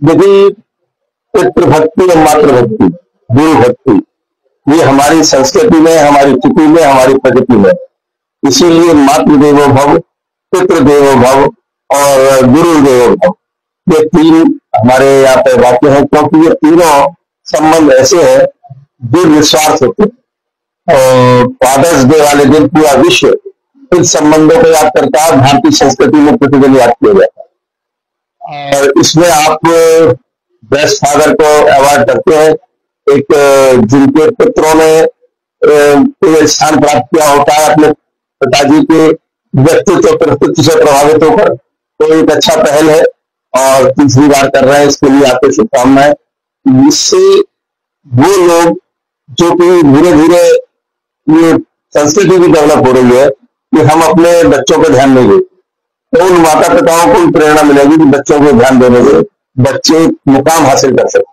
देखिए पितृभक्ति और मातृभक्ति गुरु भक्ति ये हमारी संस्कृति में, हमारी चिति में, हमारी प्रगति में। इसीलिए मातृदेवो भव, पितृदेवो भव और गुरु देवो भव। ये तीन हमारे यहाँ पे वाक्य है, क्योंकि ये तीनों संबंध ऐसे हैं जो निस्वार्थ होते फादर्स डे वाले दिन पूरा विश्व इन संबंधों को याद करता है, भारतीय संस्कृति में प्रतिदिन याद किया जाता है। और इसमें आप बेस्ट फादर को अवार्ड करते हैं। एक जिनके पुत्रों ने स्थान प्राप्त किया होता है अपने पिताजी के व्यक्तित्व कृतित्व से प्रभावित होकर तो एक अच्छा पहल है और तीसरी बार कर रहे हैं। इसके लिए आपको शुभकामनाएँ। इससे वो लोग, जो कि धीरे धीरे ये संस्कृति भी डेवलप हो रही है, कि हम अपने बच्चों पर ध्यान नहीं देते। तो उन माता पिताओं को प्रेरणा मिलेगी कि बच्चों को ध्यान देने से बच्चे मुकाम हासिल कर सकते